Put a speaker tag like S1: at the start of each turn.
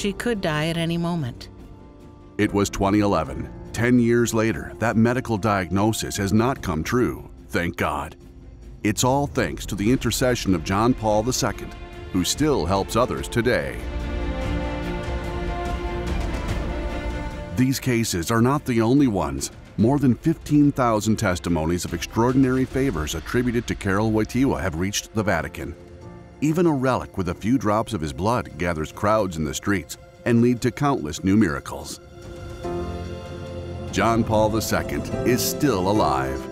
S1: She could die at any moment.
S2: It was 2011. Ten years later, that medical diagnosis has not come true, thank God. It's all thanks to the intercession of John Paul II, who still helps others today. These cases are not the only ones. More than 15,000 testimonies of extraordinary favors attributed to Karol Wojtyła have reached the Vatican. Even a relic with a few drops of his blood gathers crowds in the streets and lead to countless new miracles. John Paul II is still alive